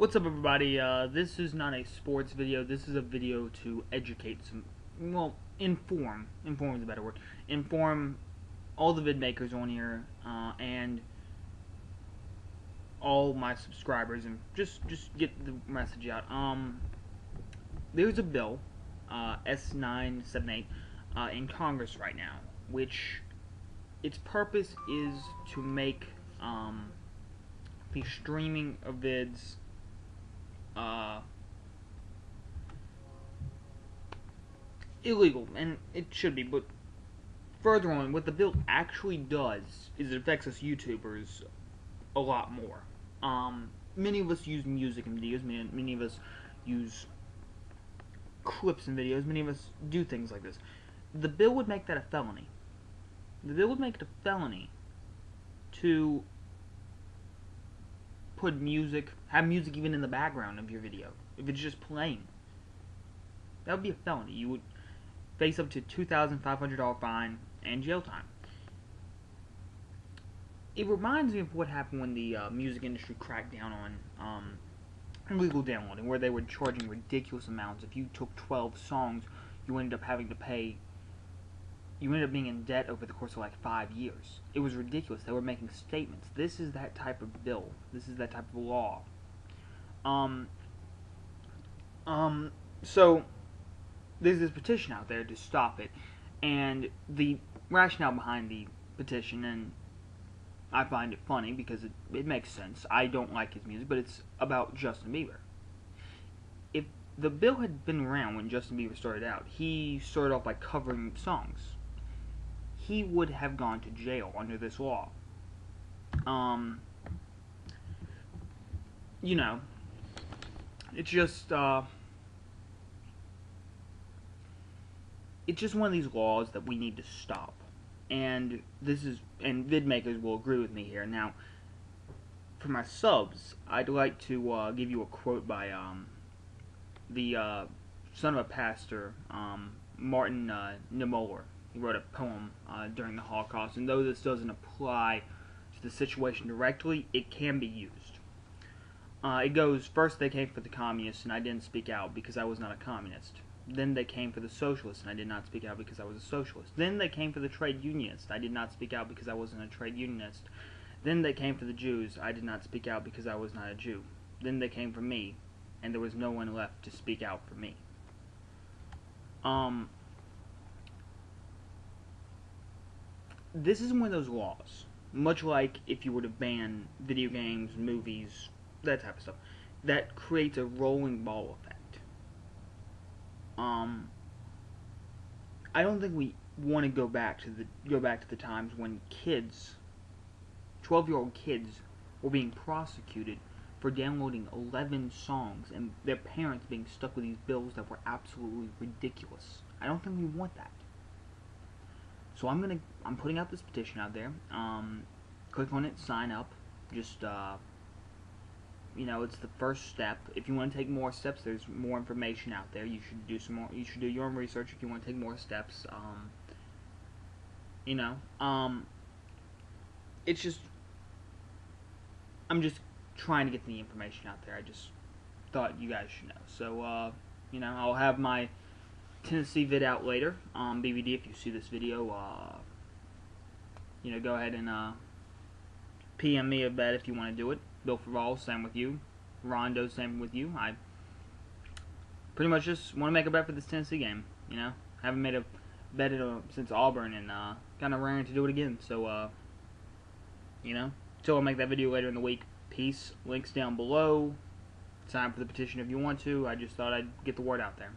What's up everybody, uh, this is not a sports video, this is a video to educate some, well, inform, inform is a better word, inform all the vid makers on here, uh, and all my subscribers, and just, just get the message out. Um, there's a bill, uh, S978, uh, in Congress right now, which its purpose is to make, um, the streaming of vids uh, illegal, and it should be. But further on, what the bill actually does is it affects us YouTubers a lot more. Um, many of us use music in videos. Many, many of us use clips in videos. Many of us do things like this. The bill would make that a felony. The bill would make it a felony to put music, have music even in the background of your video, if it's just playing. That would be a felony. You would face up to $2,500 fine and jail time. It reminds me of what happened when the uh, music industry cracked down on um, illegal downloading, where they were charging ridiculous amounts. If you took 12 songs, you ended up having to pay you ended up being in debt over the course of like five years. It was ridiculous. They were making statements. This is that type of bill. This is that type of law. Um. Um. So there's this petition out there to stop it, and the rationale behind the petition, and I find it funny because it, it makes sense. I don't like his music, but it's about Justin Bieber. If the bill had been around when Justin Bieber started out, he started off by covering songs he would have gone to jail under this law. Um, you know, it's just, uh, it's just one of these laws that we need to stop. And this is, and vid makers will agree with me here. Now, for my subs, I'd like to uh, give you a quote by um, the uh, son of a pastor, um, Martin uh, he wrote a poem uh, during the Holocaust, and though this doesn't apply to the situation directly, it can be used. Uh, it goes, first they came for the communists, and I didn't speak out because I was not a communist. Then they came for the socialists, and I did not speak out because I was a socialist. Then they came for the trade unionists. I did not speak out because I wasn't a trade unionist. Then they came for the Jews. I did not speak out because I was not a Jew. Then they came for me, and there was no one left to speak out for me. Um, this is one of those laws, much like if you were to ban video games, movies, that type of stuff, that creates a rolling ball effect. Um, I don't think we want to go back to the go back to the times when kids, twelve year old kids, were being prosecuted for downloading 11 songs and their parents being stuck with these bills that were absolutely ridiculous. I don't think we want that. So I'm gonna I'm putting out this petition out there. Um, click on it, sign up. Just uh, you know, it's the first step. If you want to take more steps, there's more information out there. You should do some more. You should do your own research if you want to take more steps. Um, you know, um, it's just I'm just trying to get the information out there. I just thought you guys should know. So, uh, you know, I'll have my Tennessee vid out later on BBD if you see this video. Uh, you know, go ahead and uh, PM me a bet if you want to do it. Bill Ferrall, same with you. Rondo, same with you. I pretty much just want to make a bet for this Tennessee game. You know, haven't made a bet uh, since Auburn and uh, kind of raring to do it again. So, uh, you know, until I make that video later in the week. Peace. Links down below. Sign for the petition if you want to. I just thought I'd get the word out there.